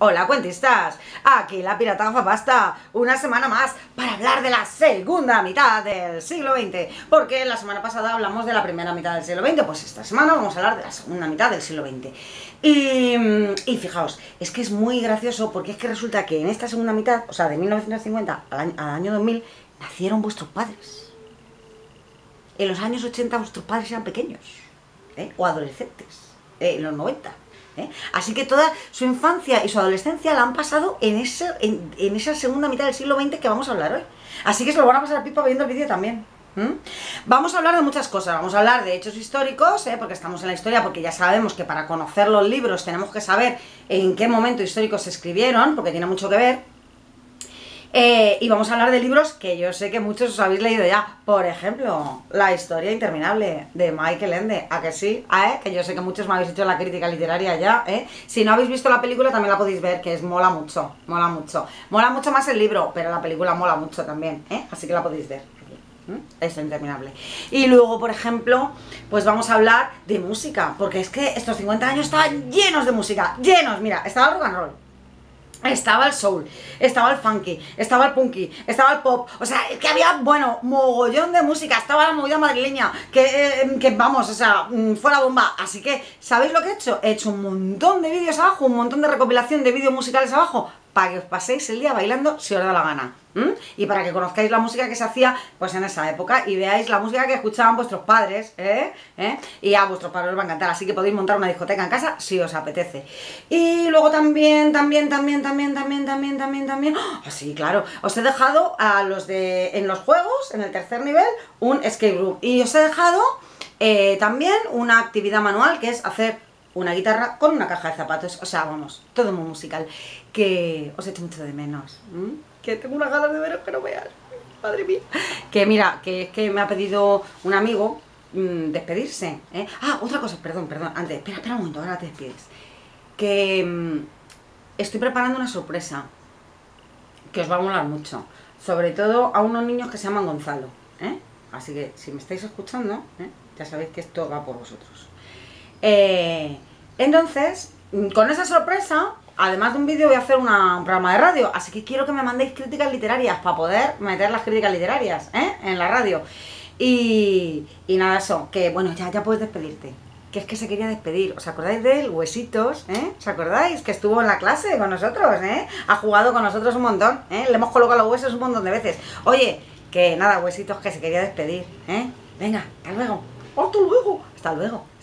Hola cuentistas, aquí la pirata pasta, una semana más para hablar de la segunda mitad del siglo XX, porque la semana pasada hablamos de la primera mitad del siglo XX, pues esta semana vamos a hablar de la segunda mitad del siglo XX. Y, fijaos, es que es muy gracioso porque es que resulta que en esta segunda mitad, o sea, de 1950 al año, 2000, nacieron vuestros padres. En los años 80 vuestros padres eran pequeños, ¿eh? o adolescentes, ¿eh? en los 90. ¿Eh? Así que toda su infancia y su adolescencia la han pasado en, en, esa segunda mitad del siglo XX que vamos a hablar hoy. Así que se lo van a pasar a pipa viendo el vídeo también. Vamos a hablar de muchas cosas, vamos a hablar de hechos históricos, ¿eh? porque estamos en la historia, porque ya sabemos que para conocer los libros tenemos que saber en qué momento histórico se escribieron, porque tiene mucho que ver. Eh, y vamos a hablar de libros que yo sé que muchos os habéis leído ya. Por ejemplo, La historia interminable de Michael Ende. ¿A que sí? ¿Eh? Que yo sé que muchos me habéis hecho la crítica literaria ya. ¿eh? Si no habéis visto la película también la podéis ver, que es mola mucho. Mola mucho. Mola mucho más el libro, pero la película mola mucho también. ¿eh? Así que la podéis ver. Es interminable. Y luego, por ejemplo, pues vamos a hablar de música, porque es que estos 50 años estaban llenos de música, llenos, mira, estaba rock and roll, estaba el soul, estaba el funky, estaba el punky, estaba el pop, o sea, que había, bueno, mogollón de música, estaba la movida madrileña, que, eh, que vamos, o sea, mm, fue la bomba. Así que, ¿sabéis lo que he hecho? He hecho un montón de vídeos abajo, un montón de recopilación de vídeos musicales abajo, para que os paséis el día bailando si os da la gana. Y para que conozcáis la música que se hacía pues en esa época y veáis la música que escuchaban vuestros padres, ¿eh? ¿Eh? Y a vuestros padres os va a encantar, así que podéis montar una discoteca en casa si os apetece. Y luego también, también, también, también, también, también, también, también... ¡Oh! claro, os he dejado a los de... en los juegos, en el tercer nivel, un escape room. Y os he dejado eh, también una actividad manual que es hacer una guitarra con una caja de zapatos. O sea, vamos, todo muy musical. Que os echo mucho de menos. Que tengo una ganas de veros que no veas. Madre mía. Que mira, que es que me ha pedido un amigo mm, despedirse. ¿eh? Ah, otra cosa, perdón, perdón. Antes, espera, espera un momento, ahora te despides. Que mm, estoy preparando una sorpresa. Que os va a molar mucho. Sobre todo a unos niños que se llaman Gonzalo. ¿eh? Así que si me estáis escuchando, ¿eh? ya sabéis que esto va por vosotros. Eh, entonces, con esa sorpresa, además de un vídeo, voy a hacer un programa de radio. Así que quiero que me mandéis críticas literarias para poder meter las críticas literarias ¿eh? en la radio. Y, nada, eso, que bueno, ya, ya puedes despedirte. Que es que se quería despedir. ¿Os acordáis de él? Huesitos, ¿eh? ¿Os acordáis? Que estuvo en la clase con nosotros, ¿eh? Ha jugado con nosotros un montón, ¿eh? Le hemos colocado los huesos un montón de veces. Oye, que nada, Huesitos, que se quería despedir, ¿eh? Venga, hasta luego. Hasta luego. Hasta luego.